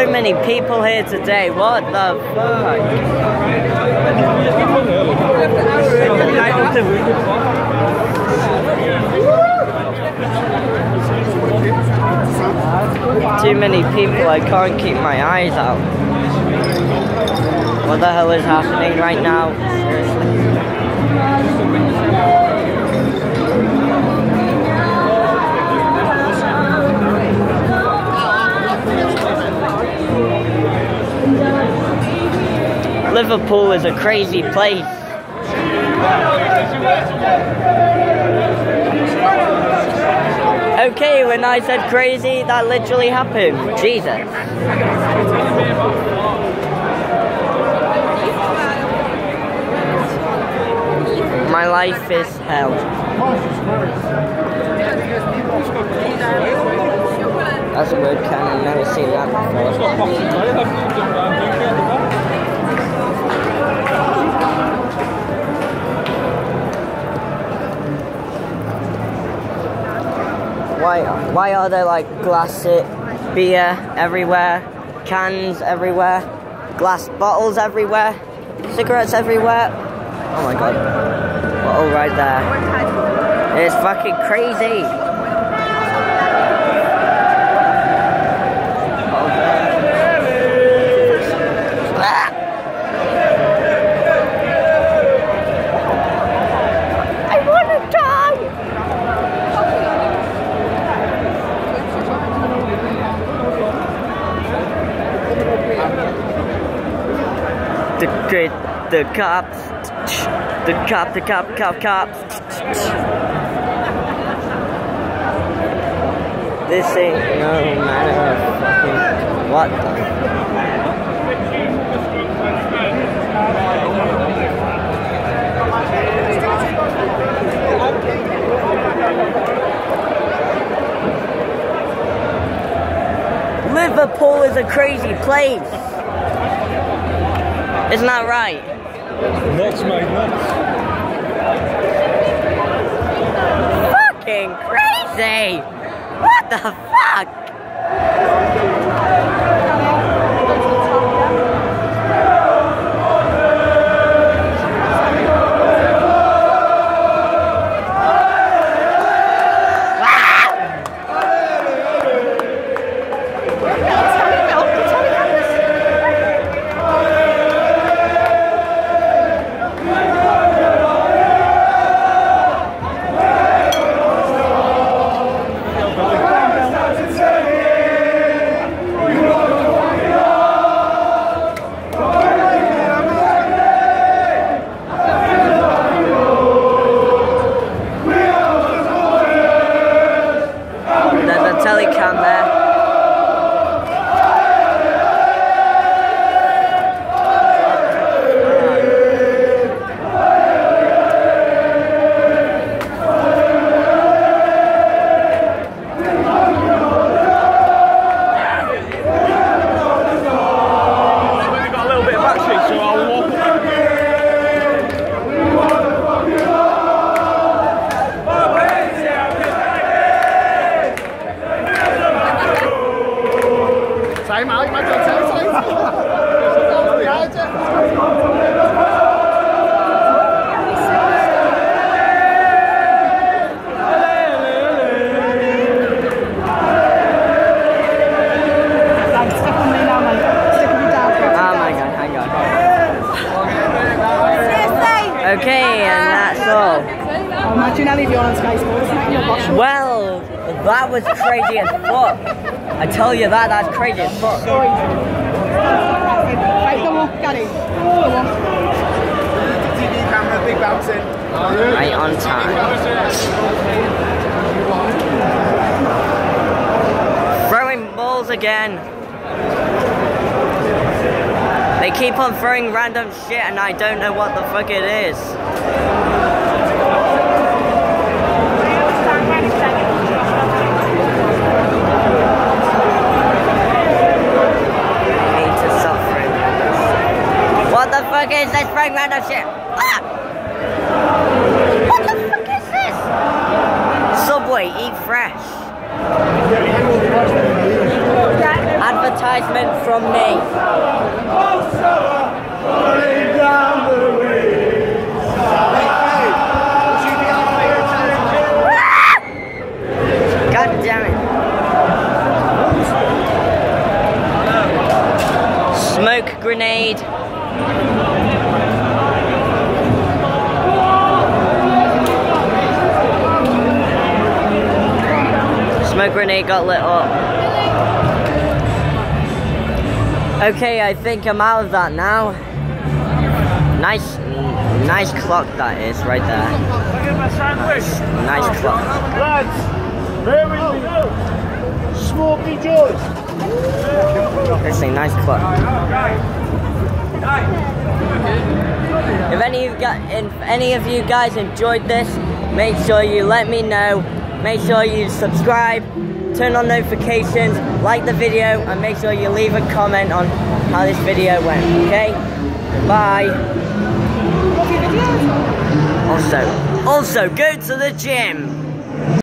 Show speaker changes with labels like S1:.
S1: So many people here today. What the fuck? Too many people, I can't keep my eyes out. What the hell is happening right now? Liverpool is a crazy place. Okay, when I said crazy, that literally happened. Jesus. My life is hell. That's a word can I've never seen that before. Why, are there like glass beer everywhere, cans everywhere, glass bottles everywhere, cigarettes everywhere? Oh my god. Bottle right there. It's fucking crazy. The great, the cops, the cop, the cop, cop, cops. This ain't no matter fucking what. Liverpool is a crazy place. Isn't that right?
S2: Nuts, mate, nuts.
S1: Fucking crazy! What the fuck?
S3: Imagine how if you're on Sky Sports, mate, you're watching.
S1: Well, that was crazy as fuck. I tell you that, that's crazy as fuck.
S3: Right, come on, Gary. Come on.
S2: TV camera, big bouncing.
S1: Right on time. Throwing balls again. They keep on throwing random shit and I don't know what the fuck it is. I need to stop throwing random is this throwing random shit? Ah! What the fuck is this? Subway, eat fresh. advertisement from me. God damn it. Smoke grenade. Smoke grenade got lit up. Okay, I think I'm out of that now. Nice, nice clock that is right there.
S2: Look at my sandwich.
S1: Nice clock.
S2: Lads, bear with me. Smoky Joe's.
S1: It's a nice clock. If any of you guys, if any of you guys enjoyed this, make sure you let me know. Make sure you subscribe, turn on notifications, like the video, and make sure you leave a comment on how this video went. Okay? Bye.
S3: Love your videos.
S1: Also, also go to the gym.